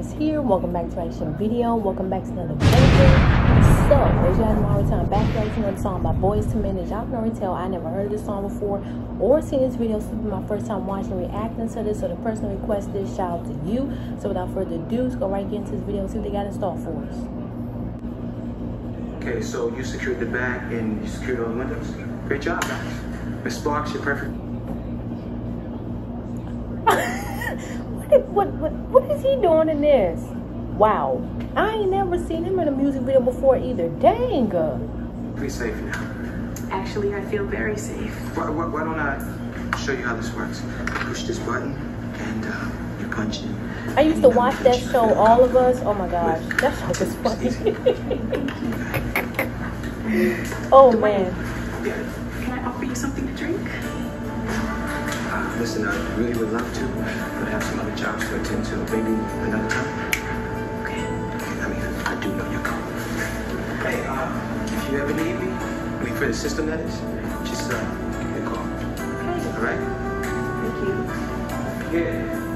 is here. Welcome back to Action Video. Welcome back to another video. So, as y'all know, every time back to another song by Boyz II Men. As y'all can already tell, I never heard this song before or seen this video. So this is my first time watching reacting to this. So the person requested this, shout out to you. So without further ado, let's go right into this video and see what they got in store for us. Okay, so you secured the bag and you secured all the windows. Great job, guys. Miss Sparks, you're perfect. What, what, what, what is he doing in this? Wow. I ain't never seen him in a music video before either. Dang. uh, Pretty safe now. Actually, I feel very safe. Why, why, why don't I show you how this works? Push this button and uh, you punch in. I used to watch that show, All of Us. Oh my gosh. That show was funny. oh man. Can I offer you something to drink? Listen, I really would love to, but I have some other jobs to attend to. Maybe another time. Okay. I mean, I do know you're calling. Hey, uh, if you ever need me, I mean, for the system that is, just uh, give me a call. Okay. All right? Thank you. Yeah.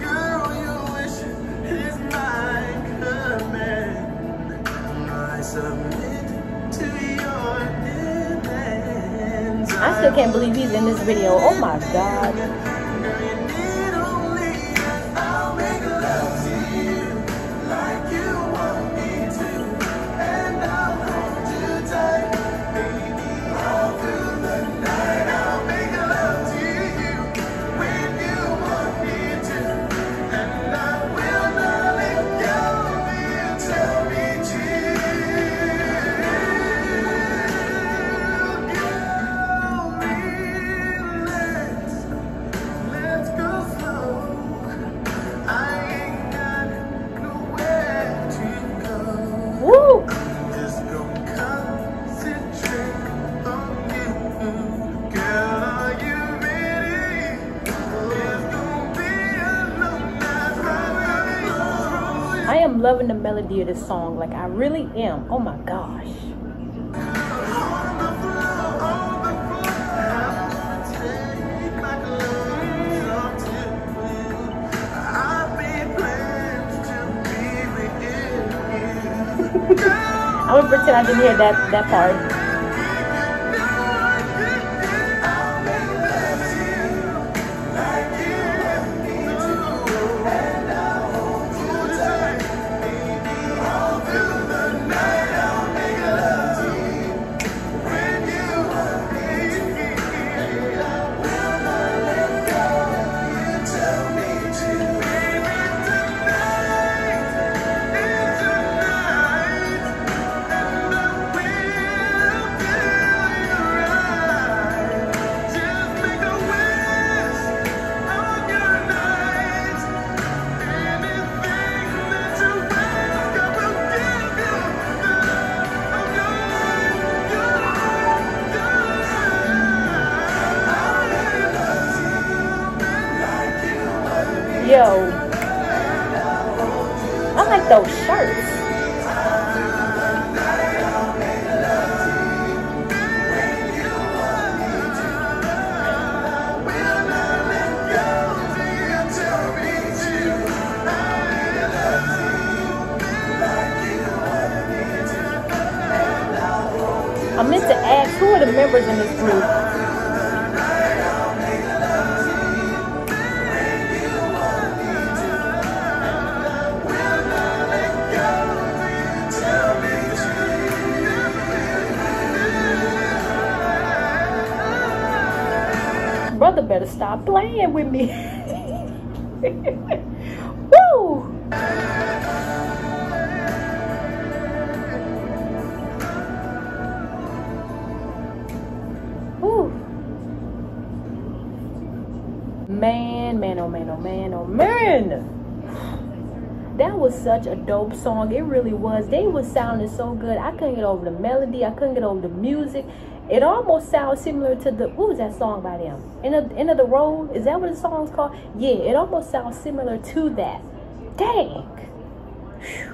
Girl, your wish is my command. I submit to your demands. I still can't believe he's in this video. Oh my god. Loving the melody of this song. Like, I really am. Oh my gosh. I'm gonna pretend I didn't hear that, that part. Like those shirts. I meant to ask who are the members in this group? Brother better stop playing with me. Woo! Woo! Man, man, oh man, oh man, oh man. That was such a dope song. It really was. They was sounding so good. I couldn't get over the melody. I couldn't get over the music. It almost sounds similar to the what was that song by them? End of End of the Road. Is that what the song's called? Yeah, it almost sounds similar to that. Dang. Whew.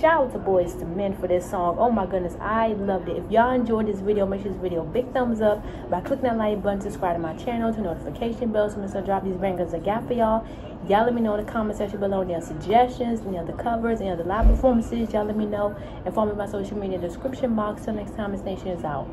Shout out to Boyz II Men for this song. Oh my goodness, I loved it. If y'all enjoyed this video, make sure this video big thumbs up by clicking that like button, subscribe to my channel, to notification bell so I'm gonna drop these bangers I got for y'all. Y'all let me know in the comment section below any other suggestions, any other covers, any other live performances. Y'all let me know and follow me on my social media description box. Till next time, this nation is out.